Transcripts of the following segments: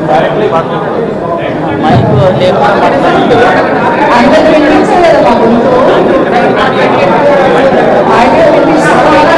Directly बात करें। Mic लेकर ఆయన ఆయన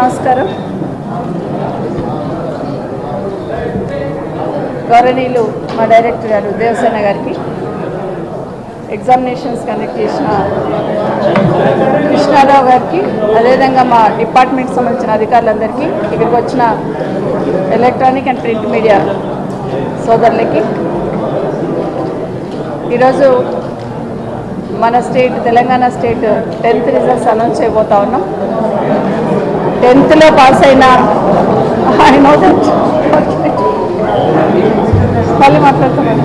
నమస్కారం. గౌరవనీయులు మా డైరెక్టర్ గారు దేవసేన గారికి ఎగ్జామినేషన్స్ కండక్ట్ చేసిన కృష్ణారావు గారికి అదేవిధంగా మా డిపార్ట్మెంట్కి సంబంధించిన అధికారులందరికీ ఇక్కడికి వచ్చిన ఎలక్ట్రానిక్ అండ్ ప్రింట్ మీడియా సోదరులకి. ఈరోజు మన state Telangana state tenth results announce చేయబోతా ఉన్నాం. టెన్త్లో పాస్ అయిన. ఐ నో దట్ మళ్ళీ మాట్లాడుతున్నాను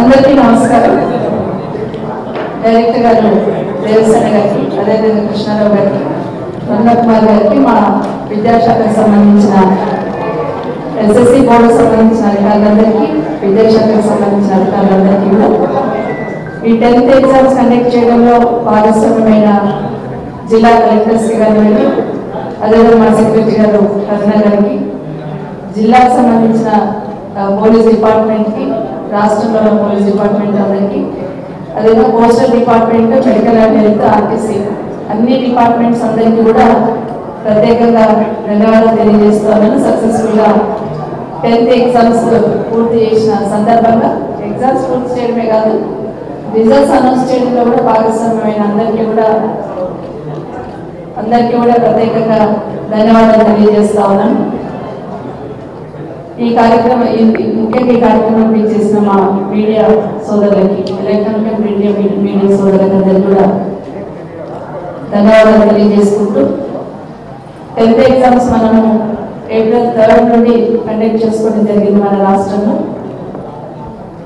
అందరికీ నమస్కారం. డైరెక్టర్ గారు దేవసేన గారికి అదేవిధంగా కృష్ణారావు గారికి రంగకుమార్ గారికి మా విద్యాశాఖకు సంబంధించిన ఎస్ఎస్సి బోర్డుకు సంబంధించిన అధికారులందరికీ విద్యాశాఖకు సంబంధించిన అధికారులందరికీ కూడా ఈ టెన్త్ ఎగ్జామ్స్ కండక్ట్ చేయడంలో భాగస్వామ్యమైన జిల్లా కలెక్టర్స్ గారికి అదేవిధంగా మా సెక్రటరీ గారు కరుణ గారికి జిల్లాకు సంబంధించిన పోలీస్ డిపార్ట్మెంట్కి రాష్ట్రంలో పోలీస్ డిపార్ట్మెంట్ అందరికీ అదేవిధంగా postal department medical and health RTC అన్ని డిపార్ట్మెంట్స్ అందరికీ కూడా ప్రత్యేకంగా ధన్యవాదాలు తెలియజేస్తున్నాను సక్సెస్ఫుల్గా టెన్త్ ఎగ్జామ్స్ పూర్తి చేసిన సందర్భంగా ఎగ్జామ్స్ పూర్తి చేయడమే కాదు రిజల్ట్స్ అనౌన్స్ చేయడంలో కూడా భాగస్వామ్యమైన అందరికీ కూడా అందరికీ కూడా ప్రత్యేకంగా ధన్యవాదాలు తెలియజేస్తా ఉన్నాను ఈ కార్యక్రమం ముఖ్యంగా ఈ కార్యక్రమం చేసిన మా మీడియా సోదరులకి ఎలక్ట్రానిక్ మీడియా మీడియా సోదరులకు అందరికీ కూడా ధన్యవాదాలు తెలియజేసుకుంటూ టెన్త్ ఎగ్జామ్స్ మనము ఏప్రిల్ థర్డ్ నుండి కండక్ట్ చేసుకోవడం జరిగింది మన రాష్ట్రంలో.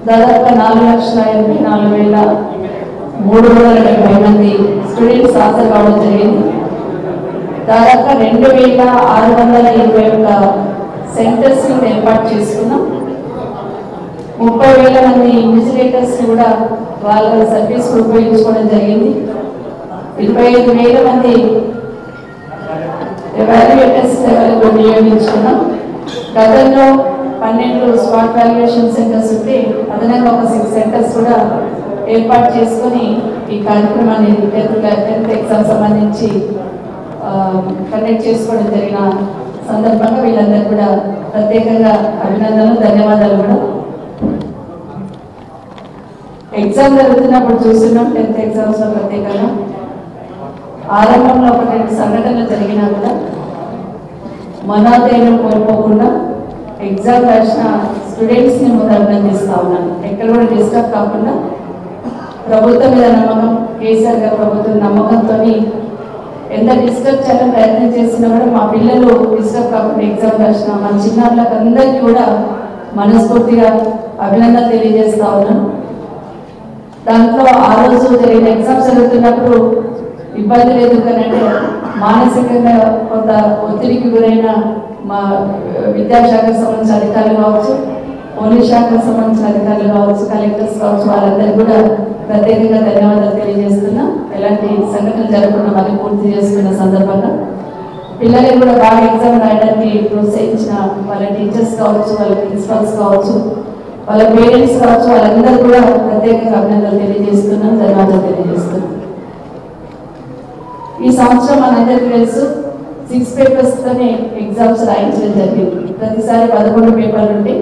దాదాపుగా నాలుగు లక్షల ఎనభై నాలుగు వేల మూడు వందల డెబ్బై మంది స్టూడెంట్స్ హాజరు కావడం జరిగింది. దాదాపుగా రెండు వేల ఆరు వందల ఇరవై ఒక్క సెంటర్స్ ఏర్పాటు చేసుకున్నాం. ముప్పై వేల మంది ఇన్విజిలేటర్స్ కూడా వాళ్ళ సర్వీస్ ఉపయోగించుకోవడం జరిగింది. ఇరవై ఐదు వేల మంది ఎవాల్యుయేటర్స్ సేవలకు వినియోగించుకున్నాం గతంలో పన్నెండు స్మార్ట్ వాల్యుయేషన్ సెంటర్స్ ఉంటే అదనంగా ఒక సిక్స్ సెంటర్స్ కూడా ఏర్పాటు చేసుకొని ఈ కార్యక్రమాన్ని టెన్త్ టెన్త్ ఎగ్జామ్ సంబంధించి కండక్ట్ చేసుకోవడం జరిగిన సందర్భంగా వీళ్ళందరూ కూడా ప్రత్యేకంగా అభినందనలు ధన్యవాదాలు కూడా ఎగ్జామ్ జరుగుతున్నప్పుడు చూస్తున్నాం టెన్త్ ఎగ్జామ్స్లో ప్రత్యేకంగా. ఆరంభంలో ఒక రెండు సంఘటనలు జరిగినా కూడా మనోధైర్యం కోల్పోకుండా ఎగ్జామ్ రాసిన స్టూడెంట్స్ని ముందు అభినందిస్తా ఉన్నాను. ఎక్కడ కూడా డిస్టర్బ్ కాకుండా ప్రభుత్వం మీద నమ్మకం కేసీఆర్ గారి ప్రభుత్వం నమ్మకంతో ఎంత డిస్టర్బ్ చేయాలని ప్రయత్నం చేసినా కూడా మా పిల్లలు డిస్టర్బ్ కాకుండా ఎగ్జామ్ రాసిన మన చిన్నారులకు అందరికీ కూడా మనస్ఫూర్తిగా అభినందన తెలియజేస్తా ఉన్నాను. దాంట్లో ఆ రోజు జరిగిన ఎగ్జామ్స్ జరుగుతున్నప్పుడు ఇబ్బందులు ఎదుర్కొనంటే మానసికంగా కొంత ఒత్తిడికి గురైన మా విద్యాశాఖకు సంబంధించిన అధికారులు కావచ్చు పోలీస్ శాఖకు సంబంధించిన అధికారులు కావచ్చు కలెక్టర్స్ కావచ్చు వాళ్ళందరికీ కూడా ప్రత్యేకంగా ధన్యవాదాలు తెలియజేస్తున్నాం. ఎలాంటి సంఘటనలు జరగకుండా మళ్ళీ పూర్తి చేసుకున్న సందర్భంగా. పిల్లలకి కూడా బాగా ఎగ్జామ్ రాయడానికి ప్రోత్సహించిన వాళ్ళ టీచర్స్ కావచ్చు వాళ్ళ ప్రిన్సిపల్స్ కావచ్చు వాళ్ళ పేరెంట్స్ కావచ్చు వాళ్ళందరూ కూడా ప్రత్యేకంగా అభినందనలు తెలియజేస్తున్నాం ధన్యవాదాలు తెలియజేస్తున్నాం. ఈ సంవత్సరం మనందరికీ తెలుసు సిక్స్ పేపర్స్ తోనే ఎగ్జామ్స్ రాయించడం జరిగింది. ప్రతిసారి పదకొండు పేపర్లు ఉంటే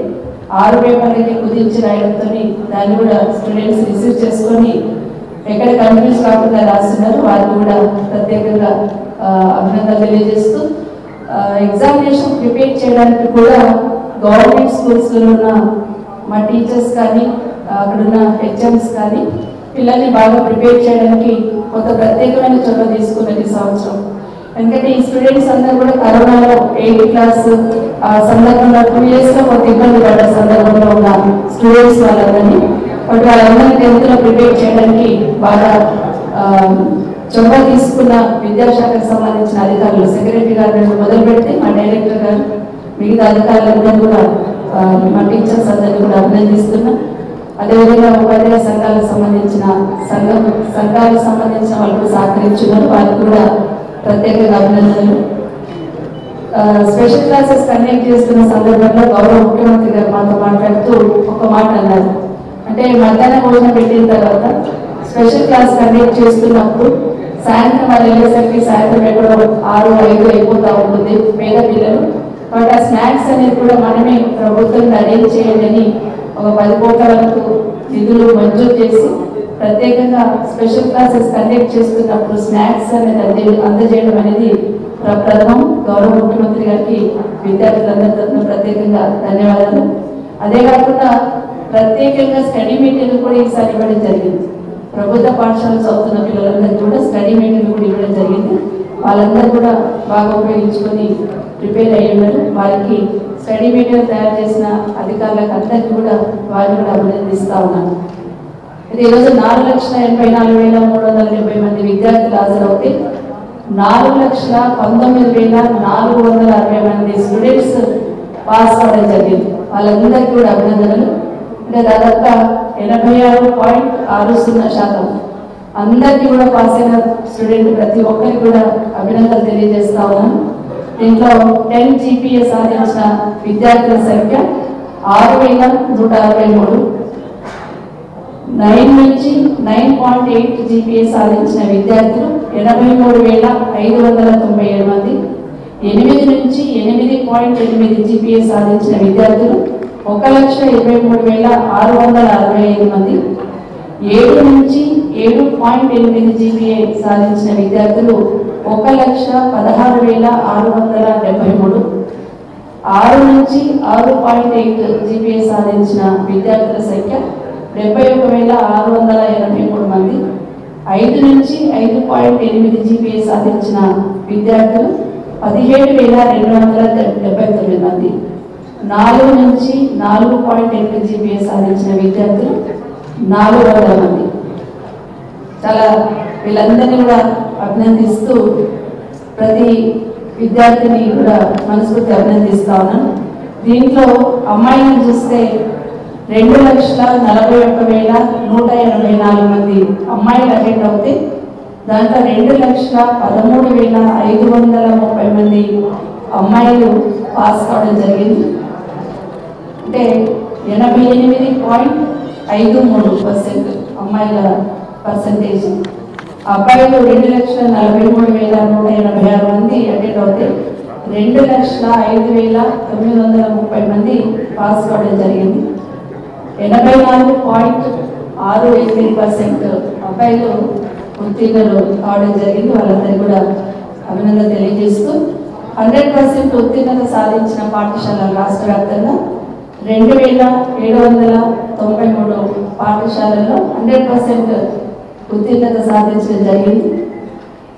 ఆరు పేపర్లకి కుదించి రాయడంతో దాన్ని కూడా స్టూడెంట్స్ రిసీవ్ చేసుకొని ఎక్కడ కన్ఫ్యూజ్ కాకుండా రాస్తున్నారు వారికి కూడా ప్రత్యేకంగా అభినందన తెలియజేస్తూ ఎగ్జామినేషన్ ప్రిపేర్ చేయడానికి కూడా గవర్నమెంట్ స్కూల్స్లో ఉన్న మా టీచర్స్ కానీ అక్కడున్న హెచ్ఎంస్ కానీ పిల్లల్ని బాగా ప్రిపేర్ చేయడానికి ఒక ప్రత్యేకమైన చొరవ తీసుకున్నది సంవత్సరం. ఎందుకంటే ఈ స్టూడెంట్స్ అందరూ కూడా కరోనాలో ఎయిత్ క్లాస్ ఆ సందర్భంలో టూ ఇయర్స్లో కొంత ఇబ్బంది పడ్డ సందర్భంలో ఉన్న స్టూడెంట్స్ వాళ్ళందరినీ బట్ వాళ్ళందరినీ టెన్త్లో ప్రిపేర్ చేయడానికి బాగా చొప్ప చొరవ తీసుకున్న విద్యాశాఖకు సంబంధించిన అధికారులు సెక్రటరీ గారు నుండి మొదలు పెడితే మా డైరెక్టర్ గారు మిగతా అధికారులందరూ కూడా మా టీచర్స్ అందరినీ కూడా అభినందిస్తున్నా. అదేవిధంగా ఉపాధ్యాయ సంఘాలకు సంబంధించిన సంఘం సంఘాలకు సంబంధించిన వాళ్ళకు సహకరించున్నారు. వాళ్ళకు కూడా ప్రత్యేకంగా అభినందనలు. స్పెషల్ క్లాసెస్ కండక్ట్ చేస్తున్న సందర్భంలో గౌరవ ముఖ్యమంత్రి గారు మాతో మాట్లాడుతూ ఒక మాట అన్నారు. అంటే మధ్యాహ్న భోజనం పెట్టిన తర్వాత స్పెషల్ క్లాస్ కండక్ట్ చేస్తున్నప్పుడు సాయంత్రం వాళ్ళు వెళ్ళేసరికి సాయంత్రం ఎక్కడో ఆరు ఐదు అయిపోతూ ఉంటుంది. పేద పిల్లలు. బట్ ఆ స్నాక్స్ అనేది కూడా మనమే ప్రభుత్వం అరేంజ్ చేయండి ఒక పది కోట్ల వరకు నిధులు మంజూరు చేసి ప్రత్యేకంగా స్పెషల్ క్లాసెస్ కండక్ట్ చేస్తున్నప్పుడు స్నాక్స్ అనేది అందే అందజేయడం అనేది ప్రథమం. గౌరవ ముఖ్యమంత్రి గారికి విద్యార్థులందరి తరఫున ప్రత్యేకంగా ధన్యవాదాలు. అదే కాకుండా ప్రత్యేకంగా స్టడీ మీటింగ్ కూడా ఈసారి ఇవ్వడం జరిగింది. ప్రభుత్వ పాఠశాల చదువుతున్న పిల్లలందరికీ కూడా స్టడీ మీటింగ్ కూడా ఇవ్వడం జరిగింది. వాళ్ళందరూ కూడా బాగా ఉపయోగించుకొని ప్రిపేర్ అయ్యి ఉన్నారు. వారికి స్టడీ మెటీరియల్ తయారు చేసిన అధికారులకు అందరికీ కూడా వారిని కూడా అభినందిస్తా ఉన్నాను. అయితే ఈరోజు నాలుగు లక్షల ఎనభై నాలుగు వేల మూడు వందల డెబ్బై మంది విద్యార్థులు హాజరవుతే నాలుగు లక్షల పంతొమ్మిది వేల నాలుగు వందల అరవై మంది స్టూడెంట్స్ పాస్ అవ్వడం జరిగింది. వాళ్ళందరికీ కూడా అభినందనలు. అంటే దాదాపు ఎనభై ఆరు పాయింట్ ఆరు సున్నా శాతం అందరికీ కూడా పాస్ అయిన స్టూడెంట్ ప్రతి ఒక్కరికి కూడా అభినందనలు తెలియజేస్తా ఉన్నాను దీంట్లో టెన్ జీపీఏ సాధించిన విద్యార్థుల సంఖ్య ఆరు వేల నూట అరవై మూడు. నైన్ నుంచి నైన్ పాయింట్ ఎయిట్ జీపీఏ సాధించిన విద్యార్థులు ఎనభై మూడు వేల ఐదు వందల తొంభై ఏడు మంది. ఎనిమిది నుంచి ఎనిమిది పాయింట్ ఎనిమిది జీపీఏ సాధించిన విద్యార్థులు ఒక లక్ష ఇరవై మూడు వేల ఆరు వందల అరవై ఐదు మంది. ఏడు నుంచి ఏడు పాయింట్ ఎనిమిది జీబీఐ సాధించిన విద్యార్థులు ఒక లక్ష పదహారు వేల ఆరు వందల డెబ్బై మూడు. ఆరు నుంచి ఆరు పాయింట్ ఎయిట్ జీబీఐ సాధించిన విద్యార్థుల సంఖ్య డెబ్బై ఒక వేల ఆరు వందల ఎనభై మూడు మంది. ఐదు నుంచి ఐదు పాయింట్ ఎనిమిది జీపీఏ సాధించిన విద్యార్థులు పదిహేడు వేల రెండు వందల డెబ్బై తొమ్మిది మంది. నాలుగు నుంచి నాలుగు పాయింట్ ఎనిమిది జీబీఐ సాధించిన విద్యార్థులు నాలుగు వందల మంది. చాలా వీళ్ళందరినీ కూడా అభినందిస్తూ ప్రతి విద్యార్థిని కూడా మనస్ఫూర్తి అభినందిస్తా ఉన్నాను. దీంట్లో అమ్మాయిలను చూస్తే రెండు లక్షల నలభై ఒక్క వేల నూట ఎనభై నాలుగు మంది అమ్మాయిలు అటెండ్ అవుతే దాంట్లో రెండు లక్షల పదమూడు వేల ఐదు వందల ముప్పై మంది అమ్మాయిలు పాస్ కావడం జరిగింది. అంటే ఎనభై ఎనిమిది పాయింట్ ఐదు మూడు పర్సెంట్ అమ్మాయిల పర్సంటేజ్ అబ్బాయిలు రెండు లక్షల నలభై మూడు వేల నూట ఎనభై ఆరు మంది అటెండ్ అవుతే రెండు లక్షల ఐదు వేల తొమ్మిది వందల ముప్పై మంది పాస్ కావడం జరిగింది. ఎనభై నాలుగు పాయింట్ ఆరు ఎనిమిది పర్సెంట్ అబ్బాయిలు ఉత్తీర్ణులు కావడం జరిగింది. వాళ్ళందరికీ కూడా అభినందన తెలియజేస్తూ హండ్రెడ్ పర్సెంట్ ఉత్తీర్ణత సాధించిన పాఠశాల రాష్ట్ర వ్యాప్తంగా రెండు వేల ఏడు వందల తొంభై మూడు పాఠశాలల్లో హండ్రెడ్ పర్సెంట్ ఉత్తీర్ణత సాధించడం జరిగింది.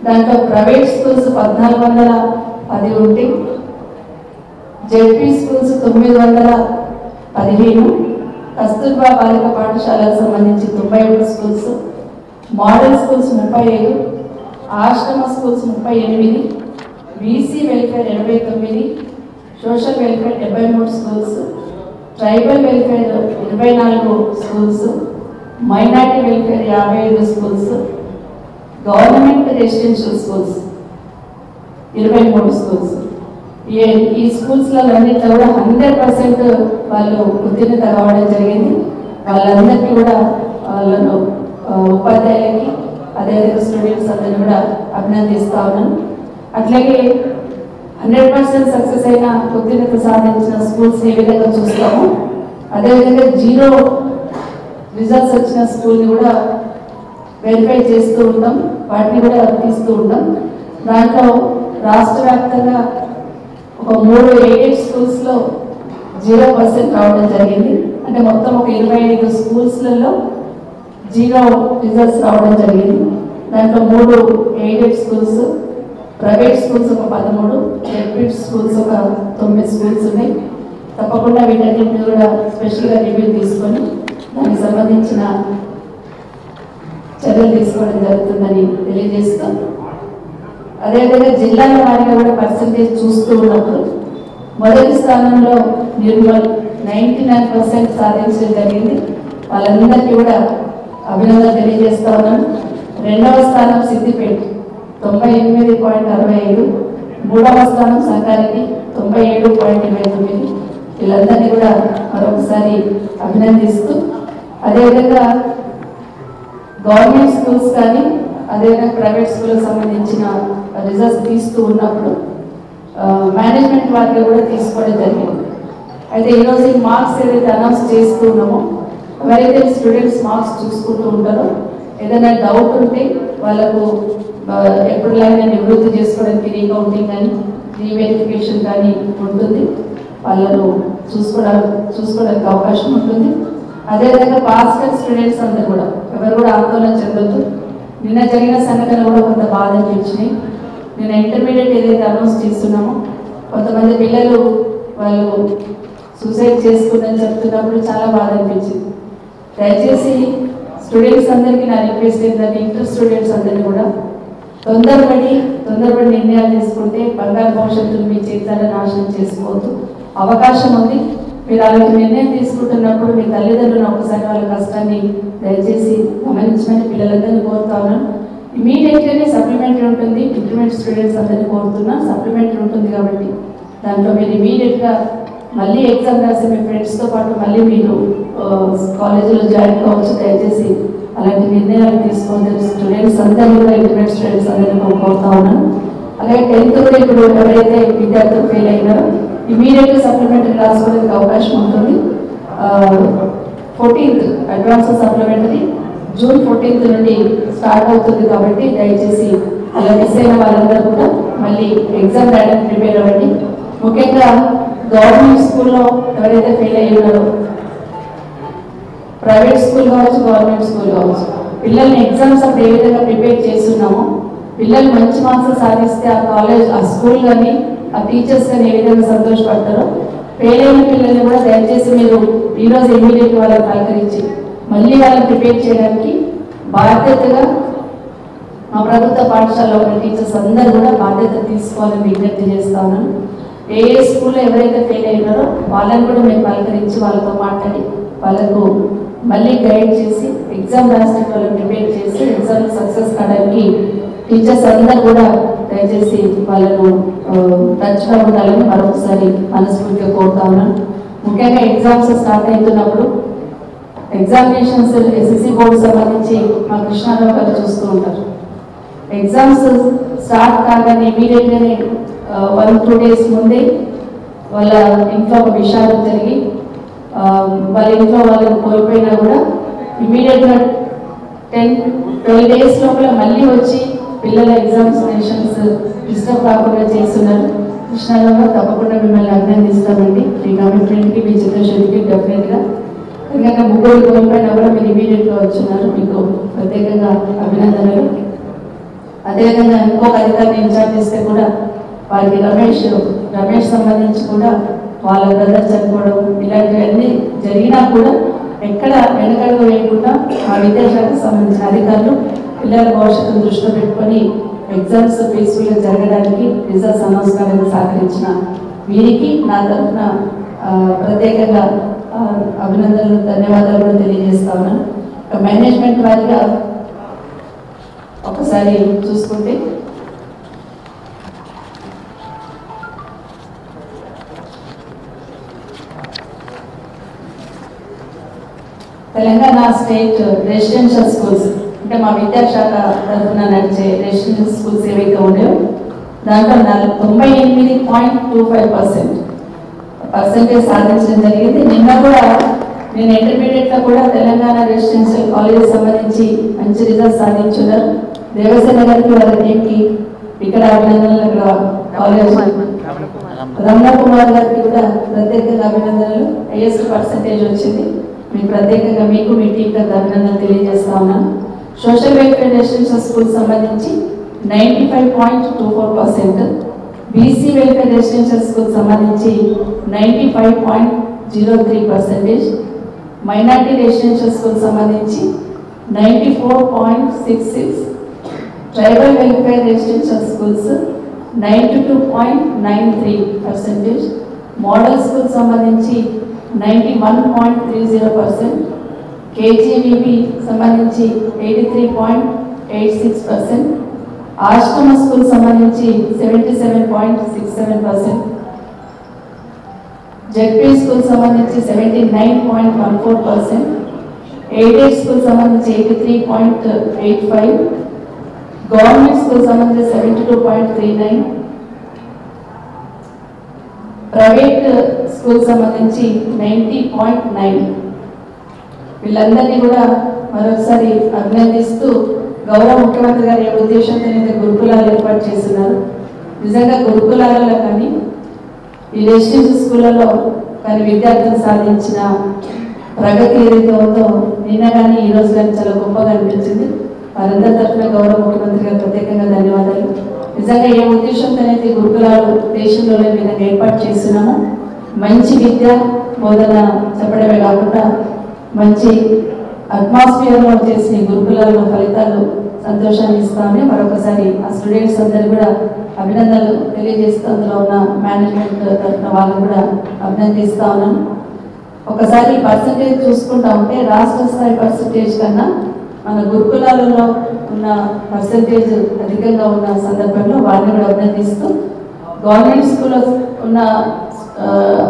దాంట్లో ప్రైవేట్ స్కూల్స్ పద్నాలుగు వందల పది ఉంటే జెడ్పీ స్కూల్స్ తొమ్మిది వందల పదిహేను కస్తూర్బా బాలిక పాఠశాలకు సంబంధించి తొంభై ఒకటి స్కూల్స్ మోడల్ స్కూల్స్ ముప్పై ఐదు ఆశ్రమ స్కూల్స్ ముప్పై ఎనిమిది బీసీ వెల్ఫేర్ ఎనభై తొమ్మిది సోషల్ వెల్ఫేర్ డెబ్బై మూడు స్కూల్స్ ట్రైబల్ వెల్ఫేర్ ఇరవై నాలుగు స్కూల్స్ మైనార్టీ వెల్ఫేర్ యాభై ఐదు స్కూల్స్ గవర్నమెంట్ రెసిడెన్షియల్ స్కూల్స్ ఇరవై మూడు స్కూల్స్ ఈ ఈ కూడా హండ్రెడ్ పర్సెంట్ వాళ్ళు ఉత్తీర్ణత కావడం జరిగింది. వాళ్ళందరికీ కూడా వాళ్ళను ఉపాధ్యాయులకి అదేవిధంగా స్టూడెంట్స్ అందరిని కూడా అభినందిస్తా ఉన్నాను. అట్లాగే హండ్రెడ్ పర్సెంట్ సక్సెస్ అయిన ఉత్తీర్ణత సాధించిన స్కూల్స్ ఏ విధంగా చూస్తాము అదేవిధంగా జీరో రిజల్ట్స్ వచ్చిన స్కూల్ని కూడా వెరిఫై చేస్తూ ఉంటాం వాటిని కూడా తీస్తూ ఉంటాం. దాంట్లో రాష్ట్ర వ్యాప్తంగా ఒక మూడు ఎయిడెడ్ స్కూల్స్లో జీరో పర్సెంట్ రావడం జరిగింది. అంటే మొత్తం ఒక ఇరవై ఐదు స్కూల్స్లలో జీరో రిజల్ట్స్ రావడం జరిగింది. దాంట్లో మూడు ఎయిడెడ్ స్కూల్స్ ప్రైవేట్ స్కూల్స్ ఒక పదమూడు ఎడ్మిట్ స్కూల్స్ ఒక తొమ్మిది స్కూల్స్ ఉన్నాయి. తప్పకుండా వీటన్నింటినీ కూడా స్పెషల్గా రివ్యూ తీసుకొని దానికి సంబంధించిన చర్యలు తీసుకోవడం జరుగుతుందని తెలియజేస్తూ అదేవిధంగా జిల్లాల వారిగా కూడా పర్సంటేజ్ చూస్తూ ఉన్నప్పుడు మొదటి స్థానంలో నిర్మల్ నైంటీ నైన్ పర్సెంట్ సాధించడం జరిగింది. వాళ్ళందరికీ కూడా అభినందన తెలియజేస్తా ఉన్నాను. రెండవ స్థానం సిద్దిపేట. తొంభై ఎనిమిది పాయింట్ అరవై ఐదు మూడవ స్థానం సంగారెడ్డి తొంభై ఏడు పాయింట్ ఇరవై తొమ్మిది. వీళ్ళందరినీ కూడా మరొకసారి అభినందిస్తూ అదేవిధంగా గవర్నమెంట్ స్కూల్స్ కానీ అదేవిధంగా ప్రైవేట్ స్కూల్కి సంబంధించిన రిజల్ట్స్ తీస్తూ ఉన్నప్పుడు మేనేజ్మెంట్ వారికి కూడా తీసుకోవడం జరిగింది. అయితే ఈరోజు ఈ మార్క్స్ ఏదైతే అనౌన్స్ చేస్తూ ఉన్నామో ఎవరైతే స్టూడెంట్స్ మార్క్స్ చూసుకుంటూ ఉంటారో. ఏదైనా డౌట్ ఉంటే వాళ్ళకు ఆ, ఎప్పుడులైనా నివృత్తి చేసుకోవడానికి రీకౌంటింగ్ కానీ రీవెరిఫికేషన్ కానీ ఉంటుంది. వాళ్ళను చూసుకోవడానికి చూసుకోవడానికి అవకాశం ఉంటుంది. అదేవిధంగా పాస్ అయిన స్టూడెంట్స్ అంతా కూడా ఎవరు కూడా ఆందోళన చెందొద్దు. నిన్న జరిగిన సంఘటనలు కూడా కొంత బాధ అనిపించినాయి నేను ఇంటర్మీడియట్ ఏదైతే అనౌన్స్ చేస్తున్నామో కొంతమంది పిల్లలు వాళ్ళు సూసైడ్ చేసుకుందని చెప్తున్నప్పుడు చాలా బాధ అనిపించింది. దయచేసి స్టూడెంట్స్ అందరికీ నా రిక్వెస్ట్ ఏంటంటే ఇంటర్ స్టూడెంట్స్ అందరినీ కూడా తొందరపడి తొందరపడి నిర్ణయాలు తీసుకుంటే బంగారు భవిష్యత్తును మీ జీవితాలను నాశనం చేసుకోవద్దు. అవకాశం ఉంది. మీరు అలాంటి నిర్ణయం తీసుకుంటున్నప్పుడు మీ తల్లిదండ్రులను ఒకసారి వాళ్ళ కష్టాన్ని దయచేసి గమనించమని పిల్లలందరినీ కోరుతా ఉన్నాను. ఇమీడియట్గానే సప్లిమెంటరీ ఉంటుంది. ఇంటర్మీడియట్ స్టూడెంట్స్ అందరినీ కోరుతున్నా. సప్లిమెంటరీ ఉంటుంది కాబట్టి దాంట్లో మీరు ఇమీడియట్గా మళ్ళీ ఎగ్జామ్ రాసి మీ ఫ్రెండ్స్తో పాటు మళ్ళీ మీరు కాలేజీలో జాయిన్ కావచ్చు దయచేసి అలాంటి నిర్ణయాలు తీసుకొని స్టూడెంట్స్ అందరూ కూడా ఇంటర్మీడియట్ స్టూడెంట్స్ అందరినీ నేను కోరుతా ఉన్నాను అలాగే టెన్త్ కూడా ఇప్పుడు ఎవరైతే విద్యార్థులు ఫెయిల్ అయినారో ఇమీడియట్గా సప్లిమెంటరీ రాసుకోవడానికి అవకాశం ఉంటుంది. Fourteenth advance supplementary June fourteenth నుండి స్టార్ట్ అవుతుంది కాబట్టి దయచేసి అలా మిస్ అయిన వాళ్ళందరూ కూడా మళ్ళీ ఎగ్జామ్ రాయడానికి ప్రిపేర్ అవ్వండి. ముఖ్యంగా గవర్నమెంట్ స్కూల్లో ఎవరైతే ఫెయిల్ అయ్యి ఉన్నారో ప్రైవేట్ స్కూల్ కావచ్చు గవర్నమెంట్ స్కూల్ కావచ్చు పిల్లల్ని ఎగ్జామ్స్ అప్పుడు ఏ విధంగా ప్రిపేర్ చేస్తున్నామో పిల్లలు మంచి మార్క్స్ సాధిస్తే ఆ కాలేజ్ ఆ స్కూల్ కానీ ఆ టీచర్స్ కానీ ఏ విధంగా సంతోషపడతారో ఫెయిల్ అయిన పిల్లల్ని కూడా దయచేసి మీరు ఈరోజు ఇమీడియట్ వాళ్ళని పలకరించి మళ్ళీ వాళ్ళని ప్రిపేర్ చేయడానికి బాధ్యతగా మా ప్రభుత్వ పాఠశాలలో ఉన్న టీచర్స్ అందరూ కూడా బాధ్యత తీసుకోవాలని విజ్ఞప్తి చేస్తా ఉన్నాను. ఏ ఏ స్కూల్లో ఎవరైతే ఫెయిల్ అయినారో వాళ్ళని కూడా మేము పలకరించి వాళ్ళతో మాట్లాడి వాళ్ళకు మళ్ళీ గైడ్ చేసి ఎగ్జామ్ రాసిన వాళ్ళకి ప్రిపేర్ చేసి ఎగ్జామ్ సక్సెస్ కావడానికి టీచర్స్ అందరూ కూడా దయచేసి వాళ్ళను టచ్గా ఉండాలని మరొకసారి మనస్ఫూర్తిగా కోరుతా ఉన్నాను. ముఖ్యంగా ఎగ్జామ్స్ స్టార్ట్ అవుతున్నప్పుడు ఎగ్జామినేషన్స్ ఎస్ఎస్సి బోర్డు సంబంధించి మా కృష్ణారావు గారు చూస్తూ ఉంటారు. ఎగ్జామ్స్ స్టార్ట్ కాగానే ఇమీడియట్గానే వన్ టూ డేస్ ముందే వాళ్ళ ఇంట్లో ఒక విషాదం జరిగి వాళ్ళ ఇంట్లో వాళ్ళని కోల్పోయినా కూడా ఇమీడియట్గా టెన్ ట్వెల్వ్ డేస్ లోపల మళ్ళీ వచ్చి పిల్లల ఎగ్జామినేషన్స్ డిస్టర్బ్ కాకుండా చేస్తున్నారు. కృష్ణారావు తప్పకుండా మిమ్మల్ని అభినందిస్తామండి. మీ కమిట్మెంట్కి మీ చిత్తశుద్ధికి డెఫినెట్గా ఎందుకంటే ముగ్గురు కోల్పోయినా కూడా మీరు ఇమీడియట్గా వచ్చినారు మీకు ప్రత్యేకంగా అభినందనలు. అదేవిధంగా ఇంకొక అధికారిని ఇన్ఛార్జ్ చేస్తే కూడా వారికి రమేష్ రమేష్ సంబంధించి కూడా వాళ్ళ బ్రదర్ చనిపోవడం ఇలాంటివన్నీ జరిగినా కూడా ఎక్కడ వెనకడుగు వేయకుండా ఆ విద్యాశాఖకు సంబంధించిన అధికారులు పిల్లల భవిష్యత్తును దృష్టిలో పెట్టుకొని ఎగ్జామ్స్ పీస్ఫుల్గా జరగడానికి రిజల్ట్స్ అనౌన్స్ కావడానికి సహకరించిన వీరికి నా తరఫున ప్రత్యేకంగా అభినందనలు ధన్యవాదాలు కూడా తెలియజేస్తా ఉన్నాను. మేనేజ్మెంట్ వారిగా ఒకసారి చూసుకుంటే తెలంగాణ స్టేట్ రెసిడెన్షియల్ స్కూల్స్ అంటే మా విద్యాశాఖ తరఫున నడిచే రెసిడెన్షియల్ స్కూల్స్ ఏవైతే ఉన్నాయో దాంట్లో తొంభై ఎనిమిది point two five percent percentage సాధించడం జరిగింది. నిన్న కూడా నేను ఇంటర్మీడియట్లో కూడా తెలంగాణ రెసిడెన్షియల్ కాలేజ్ సంబంధించి మంచి రిజల్ట్ సాధించున్నారు దేవసేన గారికి వాళ్ళ టీంకి ఇక్కడ అభినందనలు ఇక్కడ కాలేజ్. రమణ కుమార్ గారికి కూడా ప్రత్యేకంగా అభినందనలు. హైయెస్ట్ పర్సంటేజ్ వచ్చింది. నేను ప్రత్యేకంగా మీకు మీ టీం గారికి అభినందనలు తెలియజేస్తా ఉన్నాను సోషల్ వెల్ఫేర్ రెసిడెన్షియల్ స్కూల్ సంబంధించి ninety five point two four percent BC welfare residential school సంబంధించి ninety five point zero three percentage minority residential school సంబంధించి ninety four point six six tribal welfare residential schools ninety two point nine three percentage model school సంబంధించి ninety one point three zero percent KGBV సంబంధించి eighty three point eight six percent ashram school సంబంధించి seventy seven point six seven percent ZP school సంబంధించి seventy nine point one four percent aided school సంబంధించి eighty three point eight five government school సంబంధించి seventy two point three nine private school సంబంధించి ninety point nine. వీళ్ళందరినీ కూడా మరొకసారి అభినందిస్తూ గౌరవ ముఖ్యమంత్రి గారి యొక్క ఉద్దేశంతో అయితే గురుకులాలు ఏర్పాటు చేస్తున్నారు. నిజంగా గురుకులాలలో కానీ ఈ రెసిడెన్షియల్ స్కూళ్ళలో కానీ విద్యార్థులు సాధించిన ప్రగతి ఏదైతే ఉందో నిన్న కానీ ఈ రోజు కానీ చాలా గొప్పగా అనిపించింది. వారందరి తరఫున గౌరవ ముఖ్యమంత్రి గారు ప్రత్యేకంగా ధన్యవాదాలు. నిజంగా ఏ ఉద్దేశంతోనైతే గురుకులాలు దేశంలోనే విధంగా ఏర్పాటు చేస్తున్నామో మంచి విద్య బోధన చెప్పడమే కాకుండా మంచి అట్మాస్ఫియర్లో చేసిన ఈ ఫలితాలు సంతోషాన్ని ఇస్తామని మరొకసారి ఆ స్టూడెంట్స్ అందరూ కూడా అభినందనలు తెలియజేస్తూ అందులో ఉన్న మేనేజ్మెంట్ తరఫున వాళ్ళు కూడా అభినందిస్తా ఉన్నాను. ఒకసారి పర్సంటేజ్ చూసుకుంటా ఉంటే రాష్ట్ర స్థాయి పర్సంటేజ్ కన్నా మన గురుకులాలలో ఉన్న పర్సంటేజ్ అధికంగా ఉన్న సందర్భంలో వాళ్ళని కూడా అభినందిస్తూ గవర్నమెంట్ స్కూల్లో ఉన్న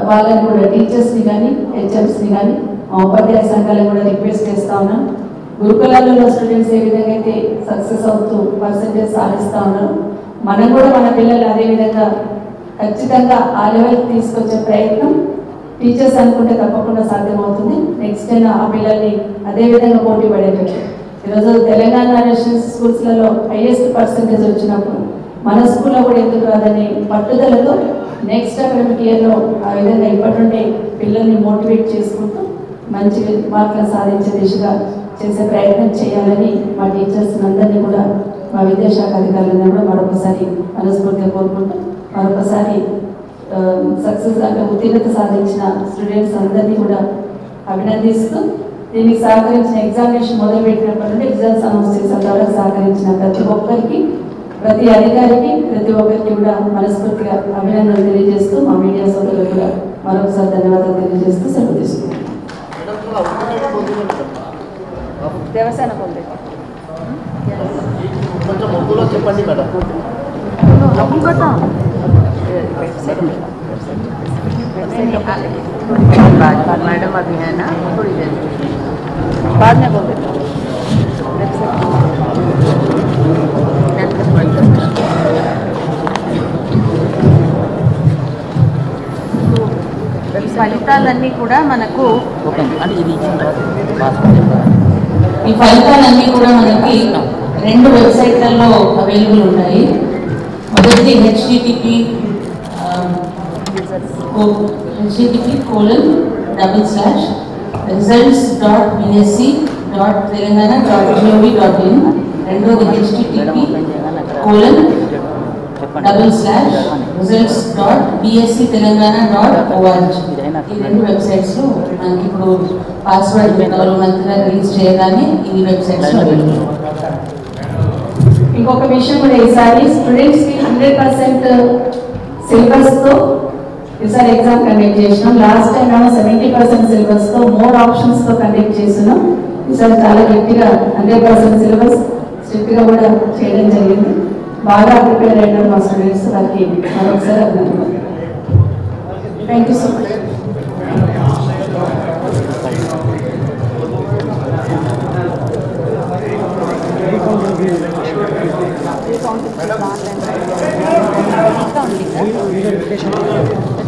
వాళ్ళని కూడా టీచర్స్ని కానీ హెచ్ఎంస్ని కానీ మా ఉపాధ్యాయ సంఘాలను కూడా రిక్వెస్ట్ చేస్తా ఉన్నాను. గురుకులాలలో స్టూడెంట్స్ ఏ విధంగా అయితే సక్సెస్ అవుతూ పర్సంటేజ్ సాధిస్తూ ఉన్నారు మనం కూడా మన పిల్లలు అదే విధంగా ఖచ్చితంగా ఆ లెవెల్కి తీసుకొచ్చే ప్రయత్నం టీచర్స్ అనుకుంటే తప్పకుండా సాధ్యమవుతుంది. నెక్స్ట్ అయినా ఆ పిల్లల్ని అదే విధంగా పోటీ పడేటట్టు ఈరోజు తెలంగాణ నేషనల్ స్కూల్స్లలో హైయెస్ట్ పర్సంటేజ్ వచ్చినప్పుడు మన స్కూల్లో కూడా ఎందుకు రాదని పట్టుదలతో నెక్స్ట్ అకాడమిక్ ఇయర్లో ఆ విధంగా ఇప్పటి నుండే పిల్లల్ని మోటివేట్ చేసుకుంటూ మంచి మార్కులు సాధించే దిశగా చేసే ప్రయత్నం చేయాలని మా టీచర్స్ అందరినీ కూడా మా విద్యాశాఖ అధికారులందరూ కూడా మరొకసారి మనస్ఫూర్తిగా కోరుకుంటూ మరొకసారి సక్సెస్ అంటే ఉత్తీర్ణత సాధించిన స్టూడెంట్స్ అందరినీ కూడా అభినందిస్తూ దీనికి సహకరించిన ఎగ్జామినేషన్ మొదలు పెట్టినప్పటి నుండి ఎగ్జామ్స్ అనౌన్స్ చేసిన ద్వారా సహకరించిన ప్రతి ఒక్కరికి ప్రతి అధికారికి ప్రతి ఒక్కరికి కూడా మనస్ఫూర్తిగా అభినందనలు తెలియజేస్తూ మా మీడియా సోదరులకు కూడా మరొకసారి ధన్యవాదాలు తెలియజేస్తూ సెలవు తీసుకుంటాం దేవసేన పొందే. కొంచెం ఉర్దూలో చెప్పండి మేడం. मैडम अभी है ना थोड़ी देर बाद में बोल देते ఈ ఫలితాలన్నీ కూడా మనకు ఓకే అంటే ఇది ఇచ్చిన తర్వాత పాస్పోర్ట్ చెప్పాలి ఈ ఫలితాలన్నీ కూడా మనకి రెండు వెబ్సైట్లలో అవైలబుల్ ఉన్నాయి మొదటిది HTTP HTTP colon double slash results dot BSC dot Telangana dot GOV dot in రెండోది HTTP colon double slash results dot BSC Telangana dot ORG ఈ రెండు వెబ్సైట్స్లో మనకి ఇప్పుడు పాస్వర్డ్ గవర్నమెంట్ రిలీజ్ చేయగానే ఈ వెబ్సైట్స్లో వెళ్తుంది ఇంకొక విషయం కూడా ఈసారి స్టూడెంట్స్కి హండ్రెడ్ పర్సెంట్ సిలబస్తో ఈసారి ఎగ్జామ్ కండక్ట్ చేసినాం. లాస్ట్ టైం ఏమో సెవెంటీ పర్సెంట్ సిలబస్తో మోర్ ఆప్షన్స్తో కండక్ట్ చేస్తున్నాం ఈసారి చాలా గట్టిగా హండ్రెడ్ పర్సెంట్ సిలబస్ స్ట్రిక్ట్గా కూడా చేయడం జరిగింది. బాగా ప్రిపేర్ అయిన మా స్టూడెంట్స్ వాళ్ళకి. మరొకసారి అభినందనలు. Thank you so much madam